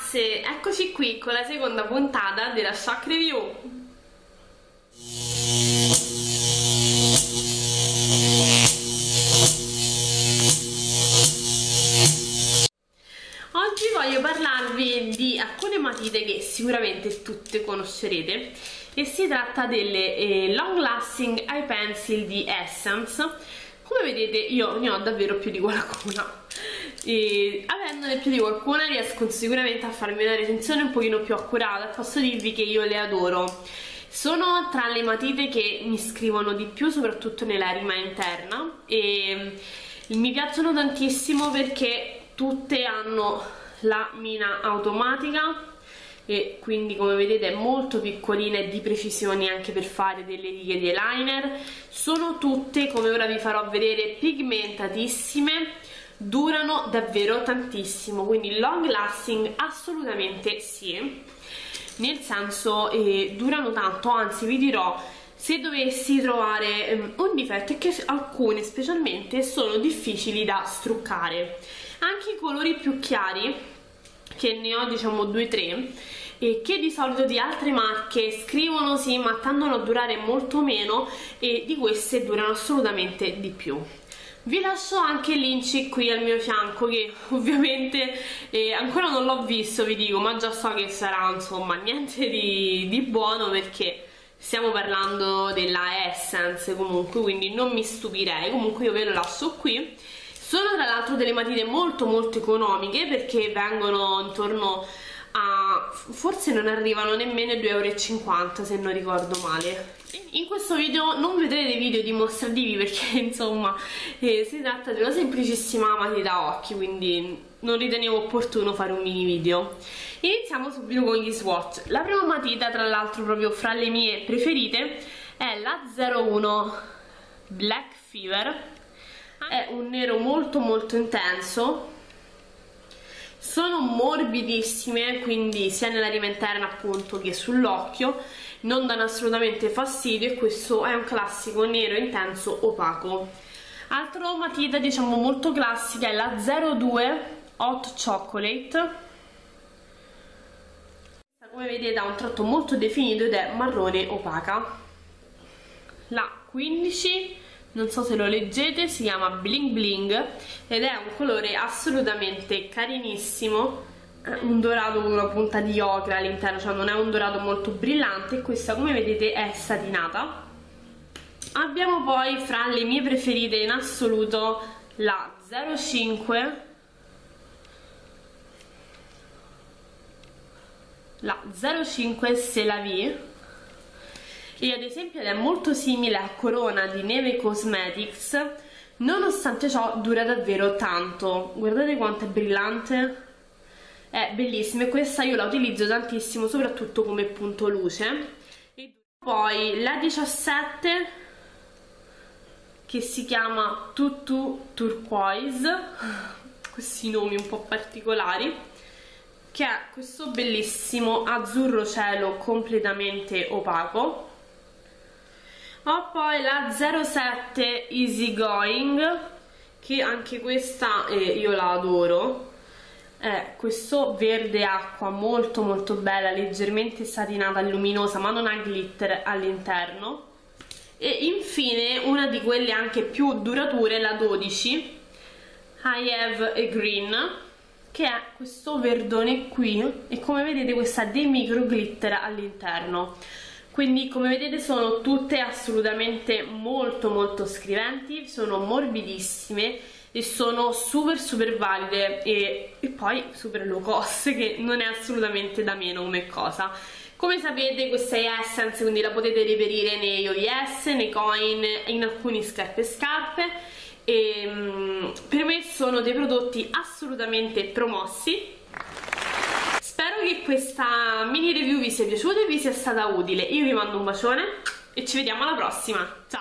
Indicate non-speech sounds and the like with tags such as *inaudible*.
ragazze, eccoci qui con la seconda puntata della Shock Review. Oggi voglio parlarvi di alcune matite che sicuramente tutte conoscerete e si tratta delle eh, Long Lasting Eye Pencil di Essence. Come vedete io ne ho davvero più di qualcuna e avendone più di qualcuna riesco sicuramente a farmi una recensione un pochino più accurata. Posso dirvi che io le adoro. Sono tra le matite che mi scrivono di più soprattutto nella rima interna. E mi piacciono tantissimo perché tutte hanno la mina automatica e quindi come vedete è molto piccolina e di precisione anche per fare delle righe di eyeliner. Sono tutte come ora vi farò vedere pigmentatissime durano davvero tantissimo quindi long lasting assolutamente sì. Nel senso eh, durano tanto anzi vi dirò se dovessi trovare um, un difetto è che alcune specialmente sono difficili da struccare. Anche i colori più chiari che ne ho diciamo 2-3 e che di solito di altre marche scrivono sì ma tendono a durare molto meno e di queste durano assolutamente di più vi lascio anche l'inci qui al mio fianco che ovviamente eh, ancora non l'ho visto vi dico ma già so che sarà insomma niente di, di buono perché stiamo parlando della Essence comunque quindi non mi stupirei. Comunque io ve lo lascio qui. Sono tra l'altro delle matite molto molto economiche perché vengono intorno a forse non arrivano nemmeno ai 2,50 euro se non ricordo male. In questo video non vedrete video dimostrativi perché *laughs* insomma eh, si tratta di una semplicissima matita occhi quindi non ritenevo opportuno fare un mini video. Iniziamo subito con gli swatch. La prima matita tra l'altro proprio fra le mie preferite è la 01 Black Fever. È un nero molto molto intenso sono morbidissime quindi sia nella rima interna appunto che sull'occhio non danno assolutamente fastidio e questo è un classico nero intenso opaco. Altra matita diciamo molto classica è la 02 Hot Chocolate. Come vedete ha un tratto molto definito ed è marrone opaca. La 15 non so se lo leggete, si chiama Bling Bling ed è un colore assolutamente carinissimo. Un dorato con una punta di ocra all'interno, cioè non è un dorato molto brillante questa come vedete è satinata. Abbiamo poi fra le mie preferite in assoluto la 05 la 05 C'est la vie e ad esempio è molto simile a Corona di Neve Cosmetics nonostante ciò dura davvero tanto. Guardate quanto è brillante. È bellissima e questa io la utilizzo tantissimo soprattutto come punto luce. E poi la 17 che si chiama Tutu Turquoise *laughs* questi nomi un po' particolari che è questo bellissimo azzurro cielo completamente opaco ho poi la 07 Easy Going che anche questa eh, io la adoro. È questo verde acqua molto molto bella leggermente satinata luminosa ma non ha glitter all'interno. E infine una di quelle anche più durature la 12 I have a green che è questo verdone qui. E come vedete questa dei micro glitter all'interno quindi come vedete sono tutte assolutamente molto molto scriventi sono morbidissime e sono super super valide e, e poi super low cost che non è assolutamente da meno come cosa. Come sapete questa è Essence quindi la potete reperire nei OVS, nei coin, in alcuni scarpe e scarpe. E um, per me sono dei prodotti assolutamente promossi Spero che questa mini review vi sia piaciuta e vi sia stata utile. Io vi mando un bacione e ci vediamo alla prossima. Ciao!